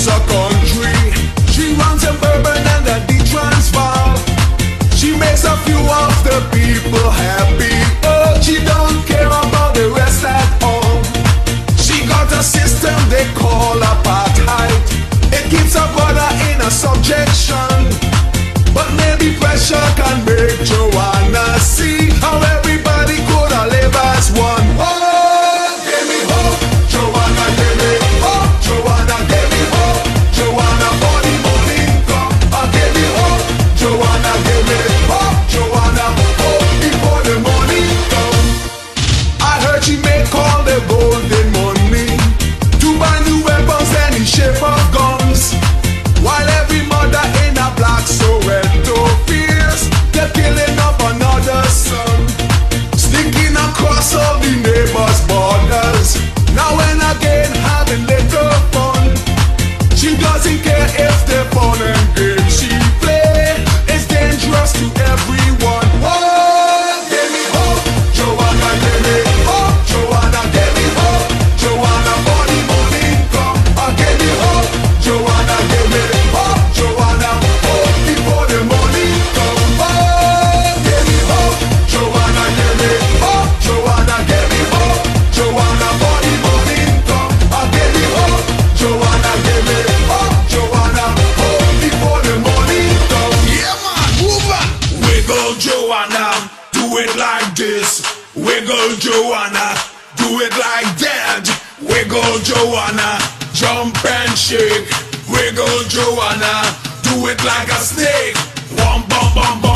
is a country. She wants a Bourbon and a the Transvaal. She makes a few of the people happy. Oh, she don't care about the rest at all. She got a system they call apartheid. It keeps her brother in a subjection. But maybe pressure can make you wanna see. Wiggle, Joanna, do it like that. Wiggle Joanna, jump and shake. Wiggle Joanna, do it like a snake. One bum bum bum.